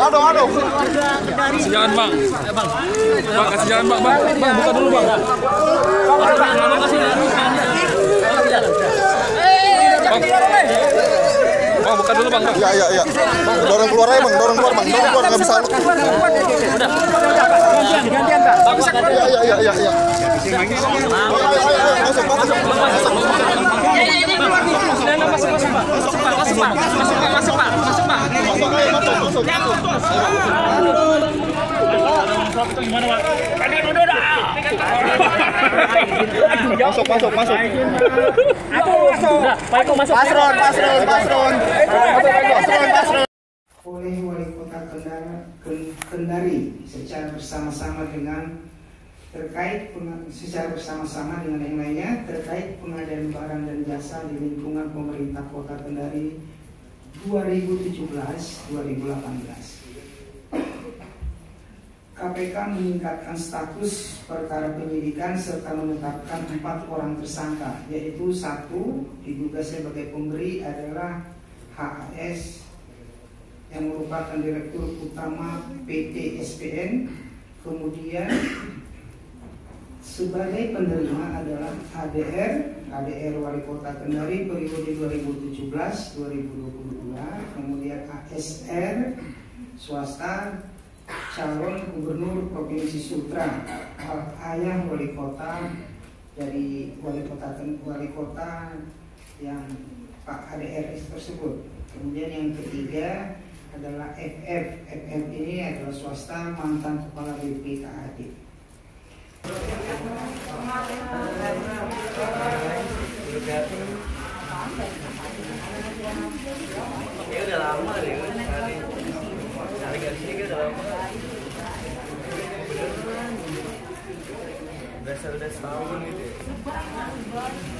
Aduh, aduh. Kasih jalan bang. Bang kasih jalan bang. Bang, bang buka dulu bang. Bang buka dulu bang. Iya, iya, iya. Dorong keluar aja, Bang. Dorong keluar, Bang. Dorong keluar nggak bisa. Gantian, Pak. Iya, iya, iya, iya, iya. Ayo, ayo, ayo, masuk, masuk. Masuk, ayo, masuk, masuk. Masuk, masuk, masuk. Pasron, pasron, pasron. Pasron, pasron. oleh wali kota Kendari, secara bersama-sama dengan terkait secara bersama-sama dengan yang lainnya terkait pengadaan barang dan jasa di lingkungan pemerintah kota Kendari 2017-2018. KPK meningkatkan status perkara penyidikan serta menetapkan empat orang tersangka, yaitu satu diduga sebagai pemberi adalah HAS yang merupakan direktur utama PT SPN, kemudian sebagai penerima adalah ADR, ADR Wali Kota Kendari periode 2017-2022, kemudian ASR swasta calon gubernur provinsi Sutra ayah wali kota dari wali kota wali kota yang Pak ADR tersebut. Kemudian yang ketiga adalah FF FF ini adalah swasta mantan kepala BPKAD Ya udah lama deh, cari cari dari sini kan udah lama. Udah udah setahun gitu. ya.